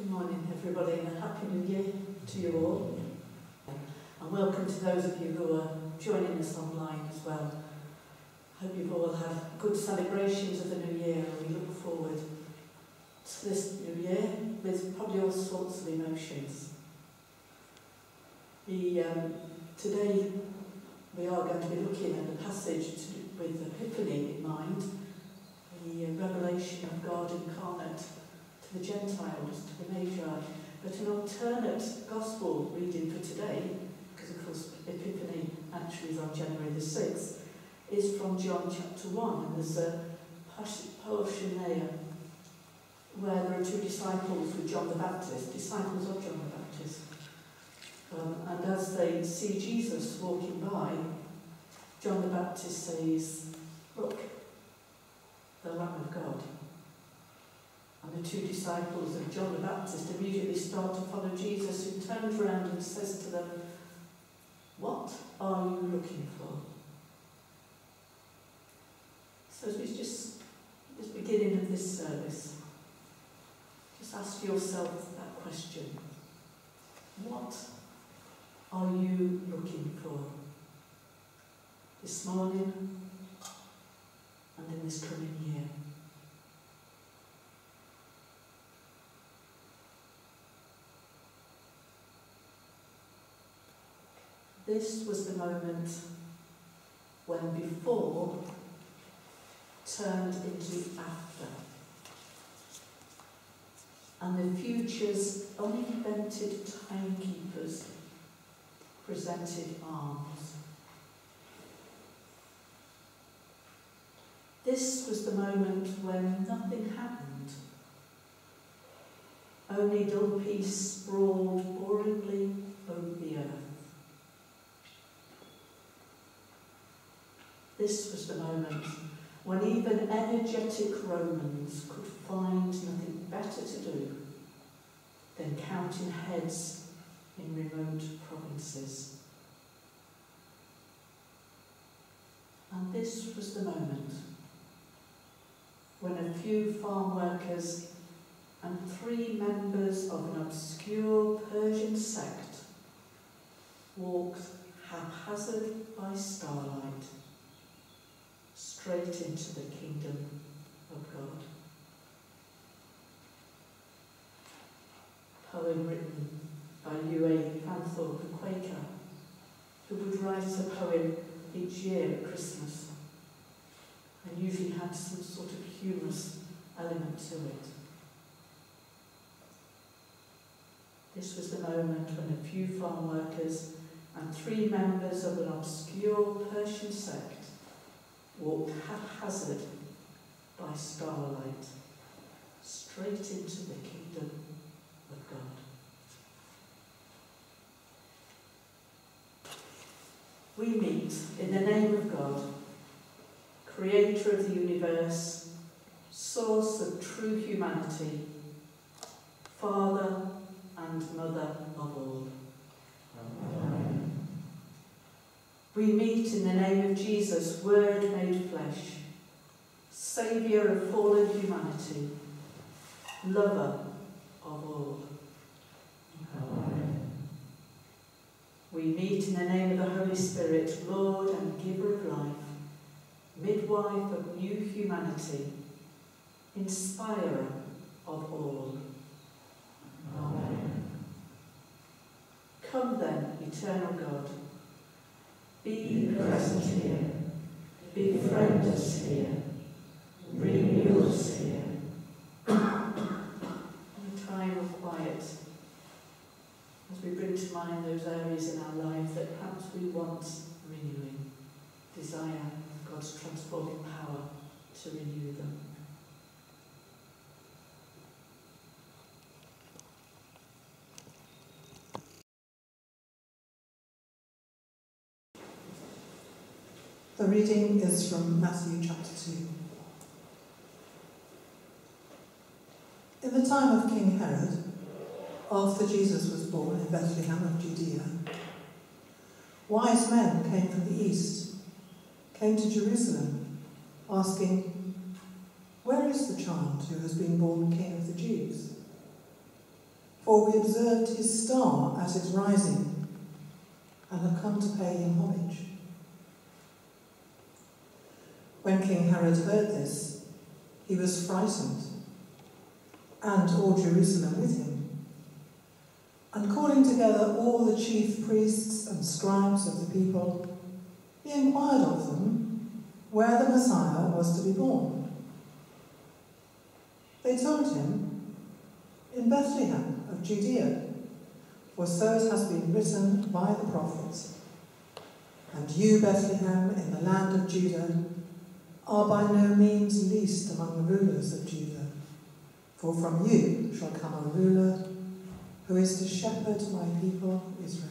Good morning, everybody, and a happy new year to you all. And welcome to those of you who are joining us online as well. Hope you've all had good celebrations of the new year, and we look forward to this new year with probably all sorts of emotions. The, um, today we are going to be looking at a passage to, with Epiphany in mind, the uh, revelation of God incarnate to the Gentiles, to the Magi. But an alternate gospel reading for today, because of course Epiphany actually is on January the 6th, is from John chapter 1. And there's a there where there are two disciples with John the Baptist, disciples of John the Baptist. Um, and as they see Jesus walking by, John the Baptist says, Look, the Lamb of God. And the two disciples of John the Baptist immediately start to follow Jesus, who turns around and says to them, What are you looking for? So as we just, this beginning of this service, just ask yourself that question. What are you looking for this morning and in this coming year? This was the moment when before turned into after. And the future's uninvented timekeepers presented arms. This was the moment when nothing happened. Only dull peace sprawled boringly over the earth. This was the moment when even energetic Romans could find nothing better to do than counting heads in remote provinces. And this was the moment when a few farm workers and three members of an obscure Persian sect walked haphazard by starlight straight into the kingdom of God. Poem written by U.A. Fanthorpe, a Quaker, who would write a poem each year at Christmas and usually had some sort of humorous element to it. This was the moment when a few farm workers and three members of an obscure Persian sect walked haphazard by starlight straight into the kingdom of God. We meet in the name of God, creator of the universe, source of true humanity, father and mother of all. We meet in the name of Jesus, Word made flesh, Saviour of fallen humanity, lover of all. Amen. We meet in the name of the Holy Spirit, Lord and giver of life, midwife of new humanity, inspirer of all. Amen. Come then, eternal God, be present here. Befriend us here. Renew us here. In a time of quiet, as we bring to mind those areas in our lives that perhaps we want renewing, desire God's transforming power to renew them. The reading is from Matthew chapter 2. In the time of King Herod, after Jesus was born in Bethlehem of Judea, wise men came from the east, came to Jerusalem, asking, Where is the child who has been born King of the Jews? for we observed his star at its rising and have come to pay him homage. When King Herod heard this, he was frightened, and all Jerusalem with him. And calling together all the chief priests and scribes of the people, he inquired of them where the Messiah was to be born. They told him, In Bethlehem of Judea, for so it has been written by the prophets. And you, Bethlehem, in the land of Judah, are by no means least among the rulers of Judah, for from you shall come a ruler who is to shepherd my people Israel.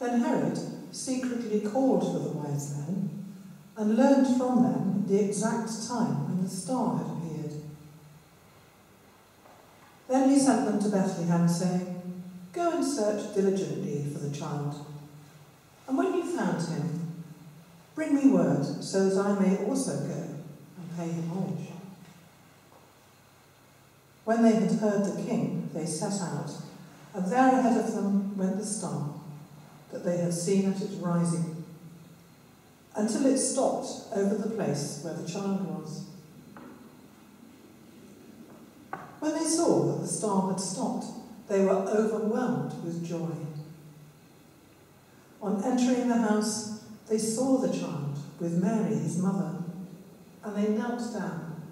Then Herod secretly called for the wise men and learned from them the exact time when the star had appeared. Then he sent them to Bethlehem, saying, Go and search diligently for the child. And when you found him, bring me word so that I may also go and pay him homage. When they had heard the king, they set out, and there ahead of them went the star that they had seen at its rising, until it stopped over the place where the child was. When they saw that the star had stopped, they were overwhelmed with joy. On entering the house, they saw the child with Mary, his mother, and they knelt down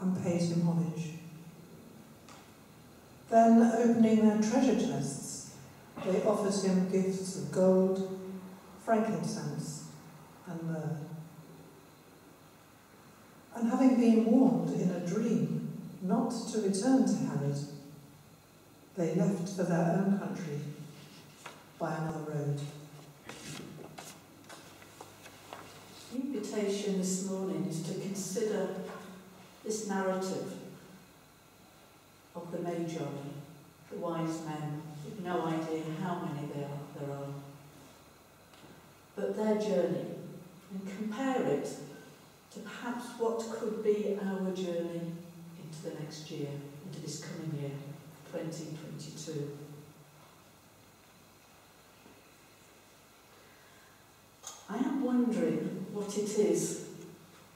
and paid him homage. Then, opening their treasure chests, they offered him gifts of gold, frankincense, and myrrh. And having been warned in a dream not to return to Herod, they left for their own country by another road. The invitation this morning is to consider this narrative of the Magi, the wise men, with no idea how many there are, there are. But their journey, and compare it to perhaps what could be our journey into the next year, into this coming year, 2022. I am wondering what it is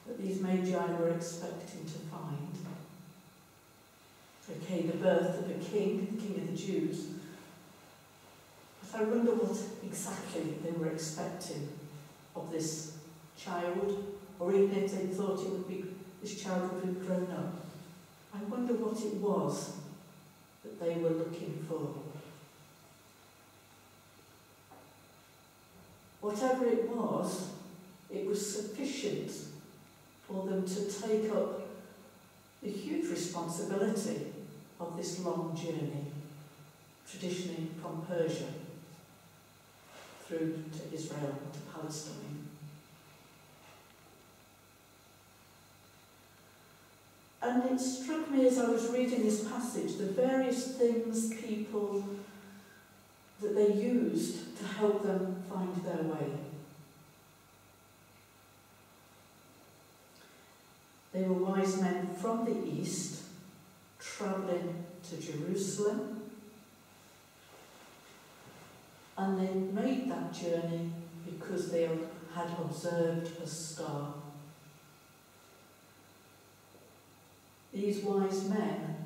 that these Magi were expecting to find. Okay, the birth of a king, the king of the Jews. But I wonder what exactly they were expecting of this child, or even if they thought it would be this child would have grown up. I wonder what it was that they were looking for. Whatever it was, it was sufficient for them to take up the huge responsibility of this long journey, traditionally from Persia through to Israel, to Palestine. And it struck me as I was reading this passage the various things people that they used to help them find their way. They were wise men from the east travelling to Jerusalem. And they made that journey because they had observed a star. These wise men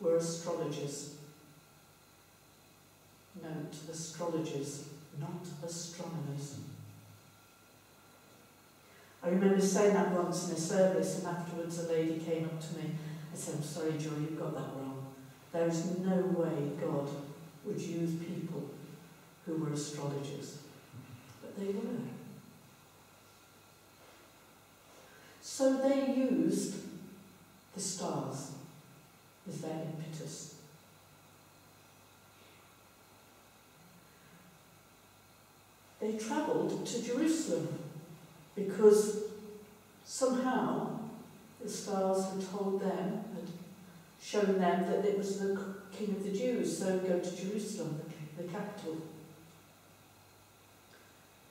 were astrologers. Note, astrologers, not astronomers. I remember saying that once in a service, and afterwards a lady came up to me and said, I'm sorry, Joy, you've got that wrong. There is no way God would use people who were astrologers. But they were. So they used the stars as their impetus. They travelled to Jerusalem because somehow the stars had told them, had shown them that it was the king of the Jews, so go to Jerusalem, the, capital.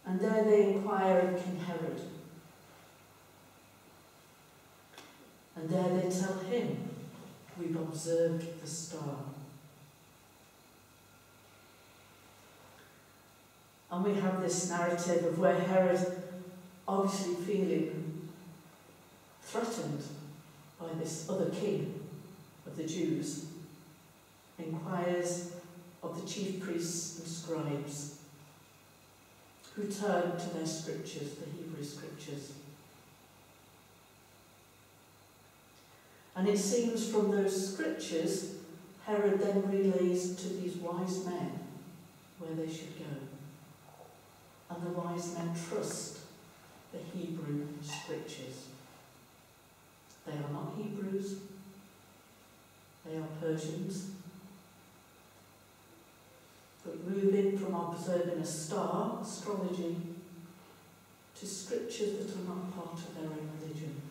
And there they inquire of King Herod. And there they tell him we've observed the star. And we have this narrative of where Herod, obviously feeling threatened by this other king of the Jews, inquires of the chief priests and scribes, who turn to their scriptures, the Hebrew scriptures. And it seems from those scriptures, Herod then relays to these wise men where they should go. And the wise men trust the Hebrew scriptures. They are not Hebrews, they are Persians. But moving from observing a star, astrology, to scriptures that are not part of their own religion.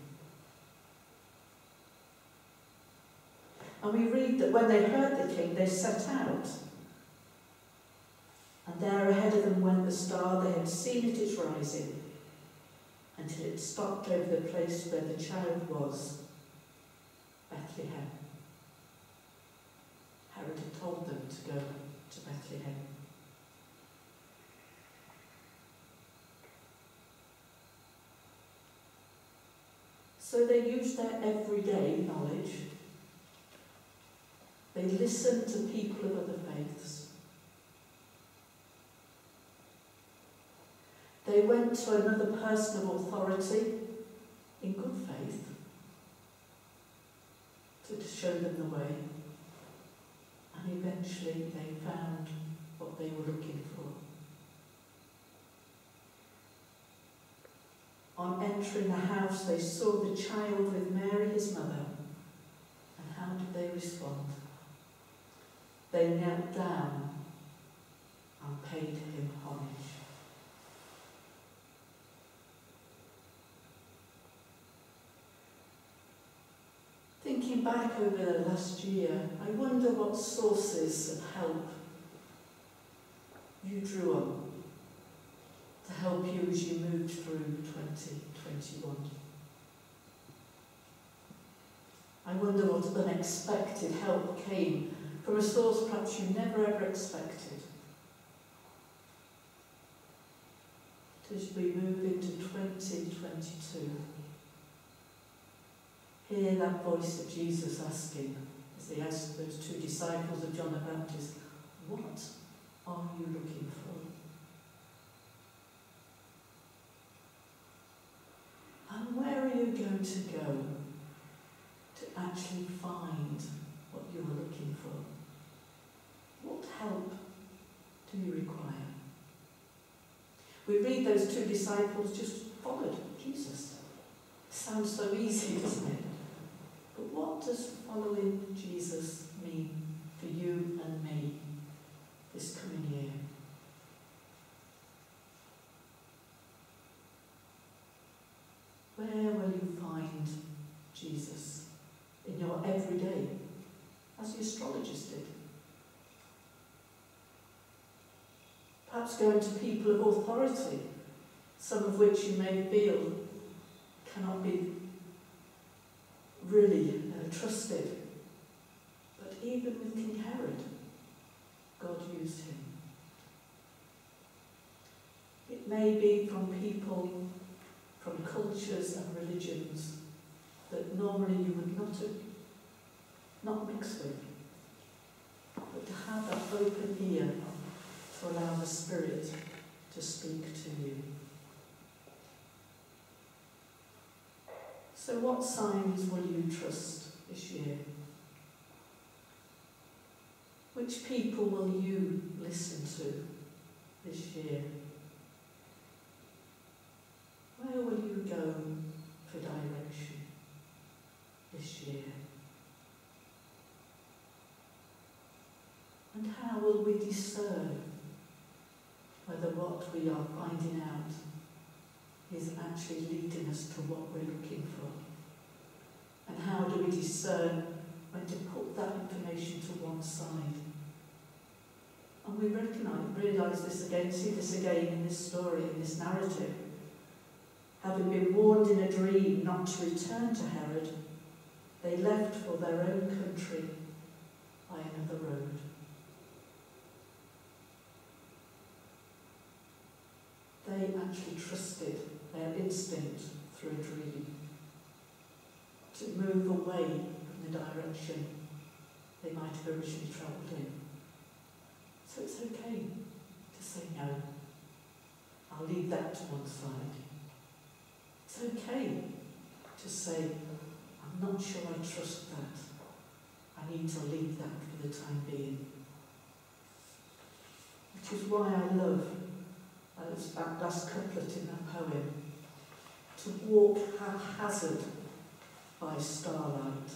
And we read that when they heard the king, they set out. And there ahead of them went the star, they had seen it is rising, until it stopped over the place where the child was, Bethlehem. Herod had told them to go to Bethlehem. So they used their everyday knowledge. They listened to people of other faiths. They went to another person of authority in good faith to show them the way. And eventually they found what they were looking for. On entering the house, they saw the child with Mary, his mother. And how did they respond? They knelt down and paid him homage. Back over the last year, I wonder what sources of help you drew on to help you as you moved through 2021. I wonder what unexpected help came from a source perhaps you never ever expected. As we move into 2022, hear that voice of Jesus asking, as he asked those two disciples of John the Baptist, What are you looking for? And where are you going to go to actually find what you are looking for? What help do you require? We read those two disciples just followed Jesus. Sounds so easy, doesn't it? But what does following Jesus mean for you and me this coming year? Where will you find Jesus in your everyday, as the astrologist did? Perhaps going to people of authority, some of which you may feel cannot be really uh, trusted. But even with King Herod, God used him. It may be from people from cultures and religions that normally you would not have, not mix with, but to have that open ear to allow the Spirit to speak to you. So, what signs will you trust this year? Which people will you listen to this year? Where will you go for direction this year? And how will we discern whether what we are finding out is actually leading us to what we're looking for. And how do we discern when to put that information to one side? And we recognise, realise this again, see this again in this story, in this narrative. Having been warned in a dream not to return to Herod, They left for their own country by another road. They actually trusted their instinct through a dream to move away from the direction they might have originally travelled in. So it's okay to say no. I'll leave that to one side. It's okay to say, I'm not sure I trust that. I need to leave that for the time being. Which is why I love as that last couplet in that poem to walk haphazard by starlight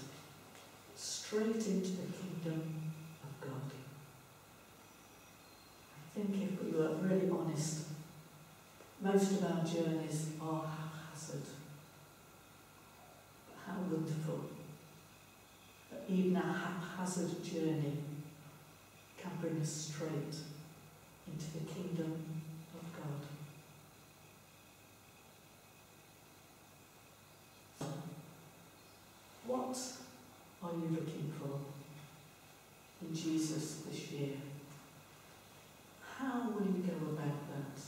straight into the kingdom of God. I think if we were really honest, most of our journeys are haphazard. But how wonderful that even a haphazard journey can bring us straight into the kingdom of God. What are you looking for in Jesus this year? How will you go about that?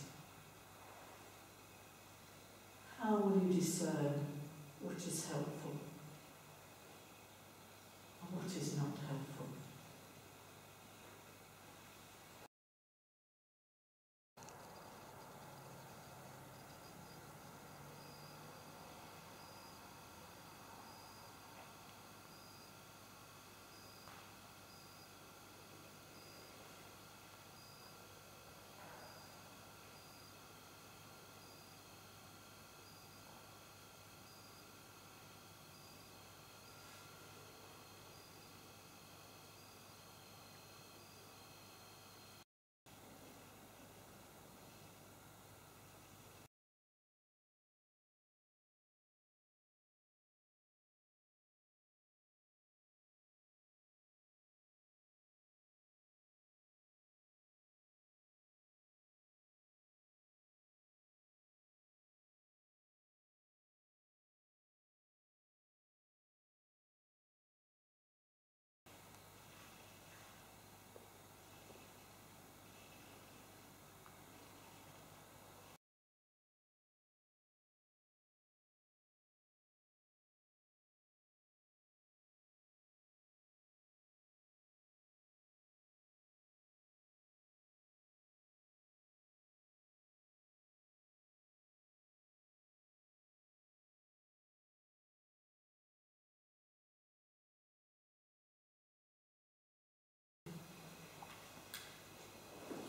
How will you discern what is helpful and what is not helpful?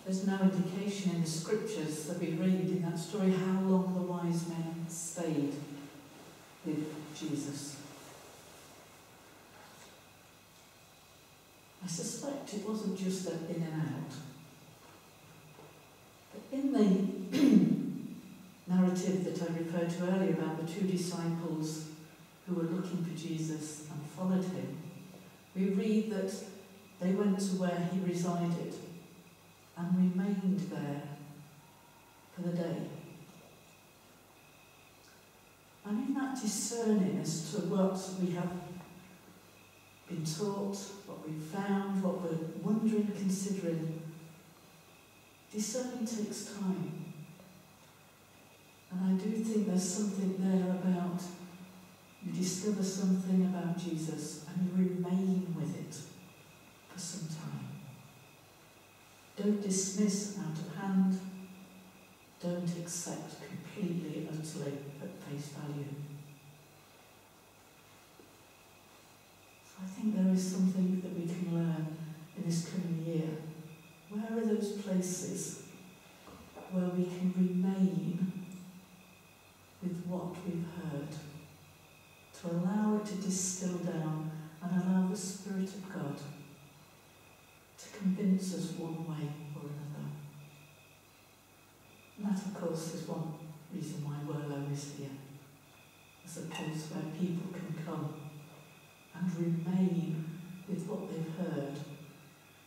There's no indication in the scriptures that we read in that story how long the wise men stayed with Jesus. I suspect it wasn't just an in and out. But in the narrative that I referred to earlier about the two disciples who were looking for Jesus and followed him, we read that they went to where he resided and remained there for the day. And in that discerning as to what we have been taught, what we've found, what we're wondering, considering, discerning takes time. And I do think there's something there about you discover something about Jesus and you remain with it for some time. Don't dismiss out of hand. Don't accept completely, utterly at face value. So I think there is something that we can learn in this coming year. Where are those places where we can remain with what we've heard? To allow it to distill down and allow the Spirit of God convince us one way or another. And that, of course, is one reason why Whirlow is here, as a place where people can come and remain with what they've heard,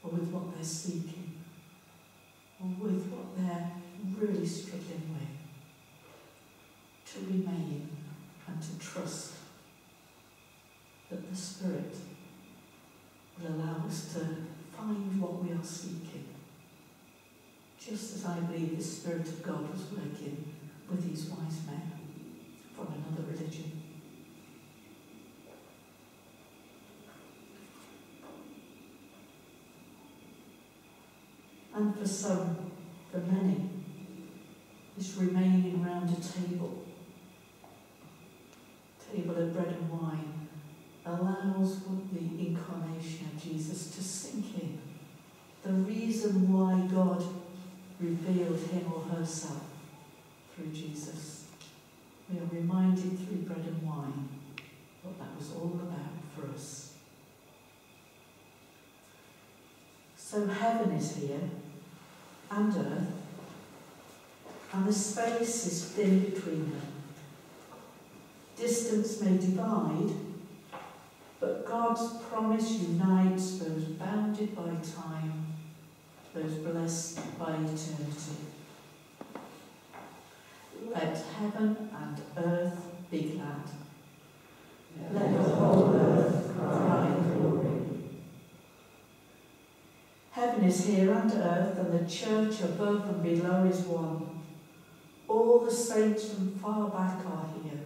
or with what they're seeking, or with what they're really struggling with. To remain and to trust that the Spirit will allow us to find what we are seeking. Just as I believe the Spirit of God was working with these wise men from another religion. And for some, for many, this remaining round a table, table of bread and wine, allows the incarnation of Jesus to sink in. The reason why God revealed him or herself through Jesus. We are reminded through bread and wine what that was all about for us. So heaven is here and earth, and the space is thin between them. Distance may divide, but God's promise unites those bounded by time, those blessed by eternity. Let heaven and earth be glad. Let the whole earth cry glory. Heaven is here and earth, and the church above and below is one. All the saints from far back are here,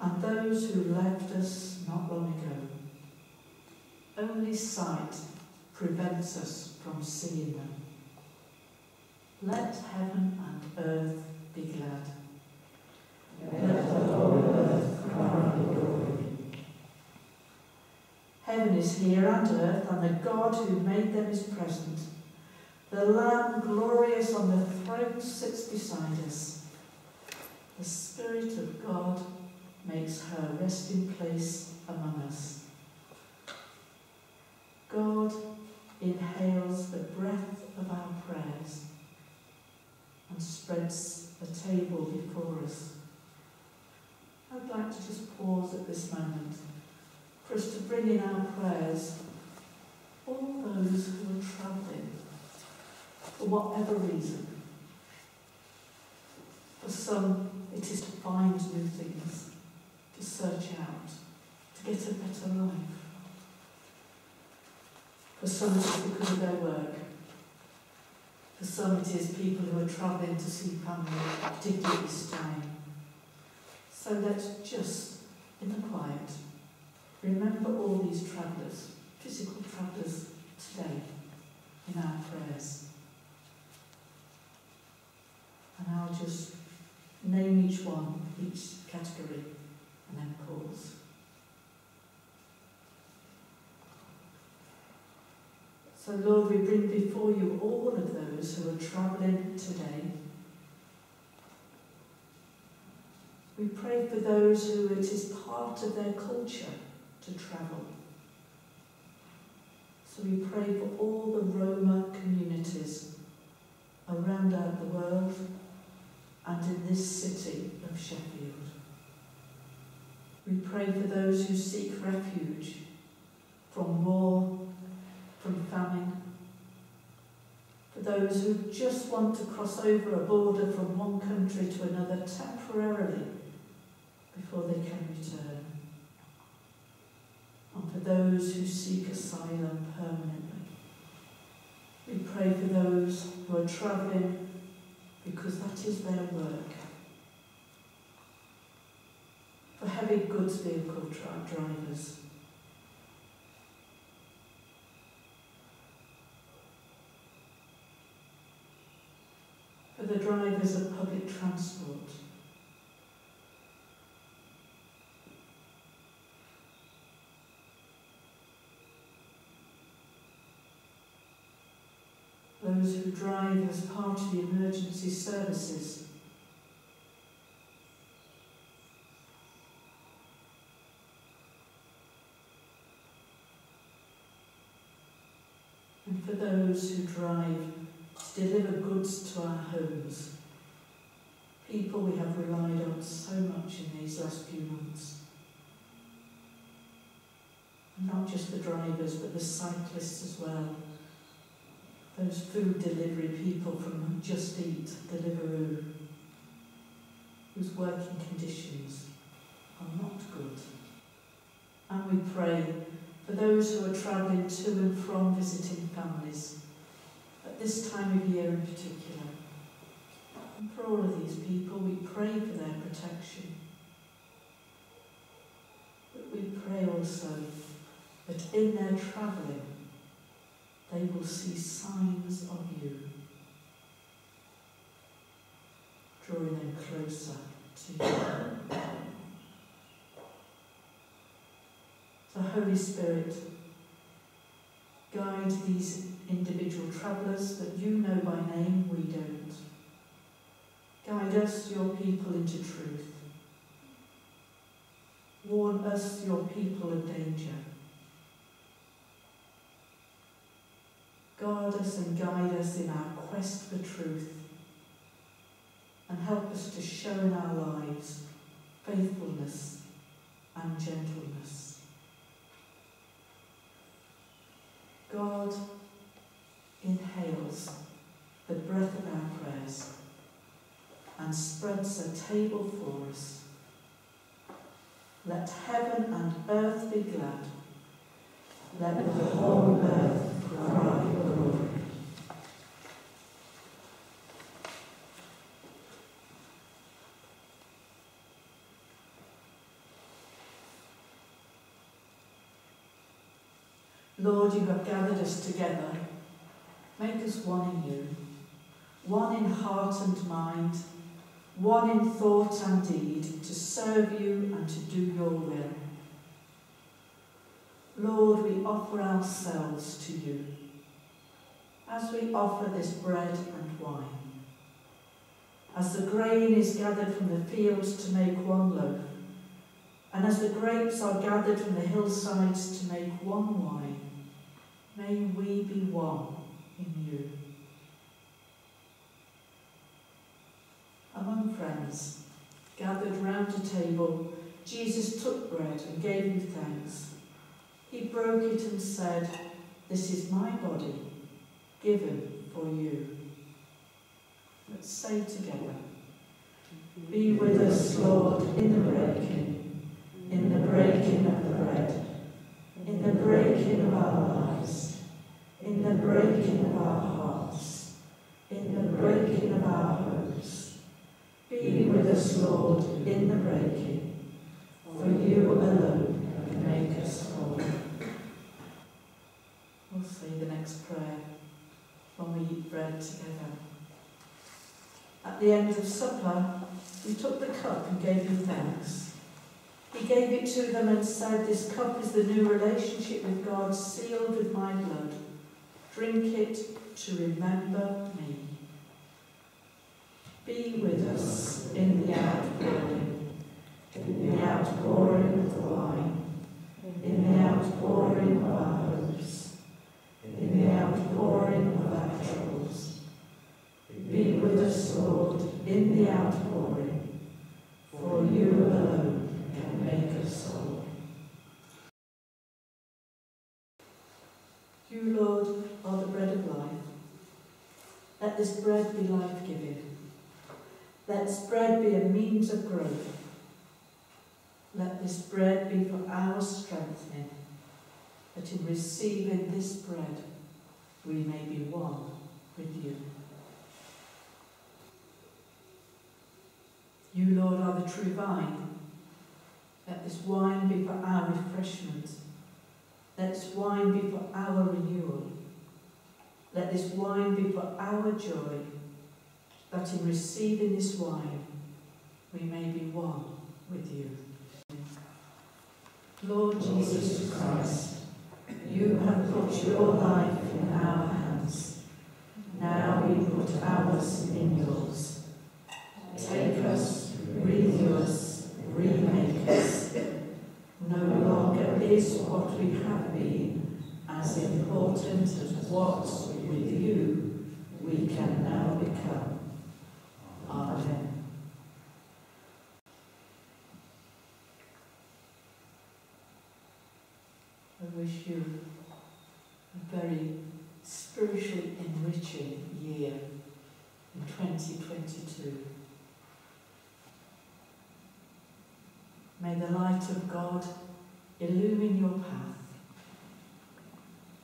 and those who left us not long ago. Only sight prevents us from seeing them. Let heaven and earth be glad. Let the whole earth glory. Heaven is here and earth, and the God who made them is present. The Lamb glorious on the throne sits beside us. The Spirit of God makes her resting place among us. God inhales the breath of our prayers and spreads a table before us. I'd like to just pause at this moment for us to bring in our prayers all those who are travelling for whatever reason. For some, it is to find new things, to search out, to get a better life. For some, it is because of their work. For some, it is people who are travelling to see family, particularly this time. So let's just, in the quiet, remember all these travellers, physical travellers today, in our prayers. And I'll just name each one, each category, and then pause. So, Lord, we bring before you all of those who are travelling today. We pray for those who it is part of their culture to travel. So we pray for all the Roma communities around the world and in this city of Sheffield. We pray for those who seek refuge from war, from famine, for those who just want to cross over a border from one country to another temporarily before they can return, and for those who seek asylum permanently. We pray for those who are travelling because that is their work. For heavy goods vehicle drivers, for the drivers of public transport, those who drive as part of the emergency services. And for those who drive to deliver goods to our homes, people we have relied on so much in these last few months. And not just the drivers, but the cyclists as well those food delivery people from Just Eat, Deliveroo, whose working conditions are not good. And we pray for those who are travelling to and from visiting families at this time of year in particular. And for all of these people, we pray for their protection. But we pray also that in their travelling, they will see signs of you, drawing them closer to you. So, Holy Spirit, guide these individual travellers that you know by name, we don't. Guide us, your people, into truth. Warn us, your people, of danger. Guard us and guide us in our quest for truth. And help us to show in our lives faithfulness and gentleness. God inhales the breath of our prayers and spreads a table for us. Let heaven and earth be glad. Let the whole earth cry glory. Lord, you have gathered us together. Make us one in you, one in heart and mind, one in thought and deed, to serve you and to do your will. Lord, we offer ourselves to you as we offer this bread and wine. As the grain is gathered from the fields to make one loaf, and as the grapes are gathered from the hillsides to make one wine, may we be one in you. Among friends, gathered round a table, Jesus took bread and gave you thanks. He broke it and said, This is my body, given for you. Let's say together, Be with us, Lord, in the breaking, in the breaking of the bread, in the breaking of our lives, in the breaking of our hearts, in the breaking of our hopes. Be with us, Lord, in the breaking, for you alone can make us whole. We'll say the next prayer when we eat bread together. At the end of supper, he took the cup and gave you thanks. He gave it to them and said, This cup is the new relationship with God, sealed with my blood. Drink it to remember me. Be with us in the outpouring, in the outpouring of the wine, in the outpouring of our hopes, in the outpouring of our troubles. Be with us, Lord, in the outpouring, for you alone can make us whole. You, Lord, are the bread of life. Let this bread be life-giving. Let this bread be a means of growth. Let this bread be for our strengthening, that in receiving this bread we may be one with you. You, Lord, are the true vine. Let this wine be for our refreshment. Let this wine be for our renewal. Let this wine be for our joy, that in receiving this wine we may be one with you. Lord Jesus Christ, you have put your life in our hands. Now we put ours in yours. Take us, renew us, remake us. No longer is what we have been as important as what with you we can now become. Amen. I wish you a very spiritually enriching year in 2022. May the light of God illumine your path.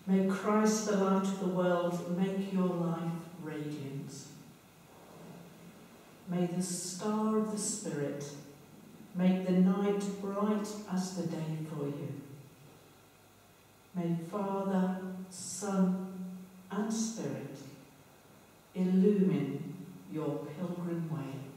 May Christ, the light of the world, make your life radiant. May the star of the Spirit make the night bright as the day for you. May Father, Son and Spirit illumine your pilgrim way.